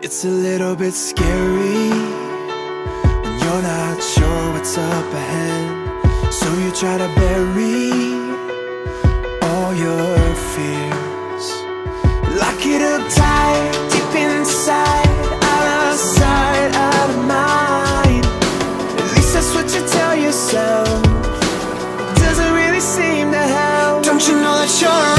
It's a little bit scary when you're not sure what's up ahead. So you try to bury all your fears. Lock it up tight, deep inside, out of sight, out of mind. At least that's what you tell yourself. Doesn't really seem to help. Don't you know that you're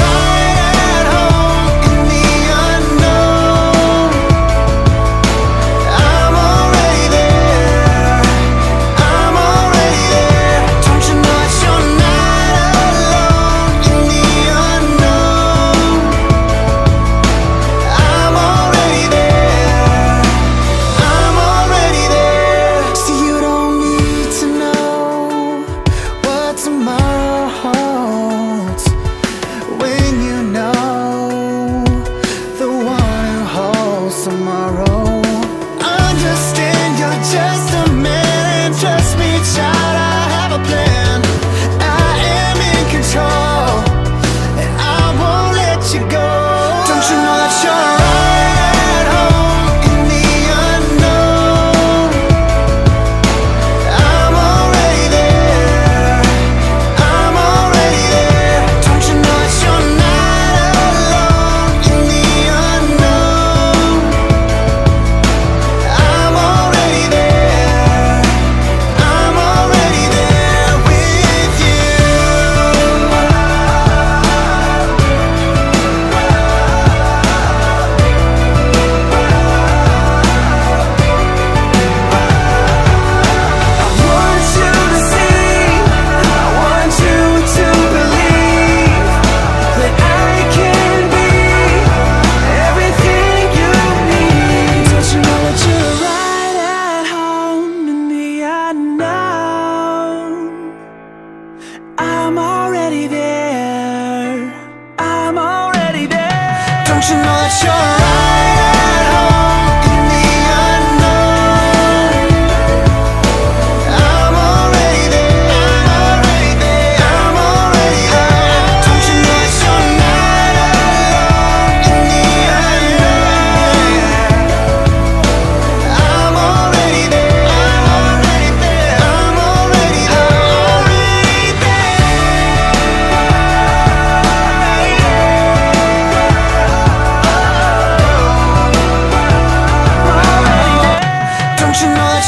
sure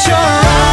your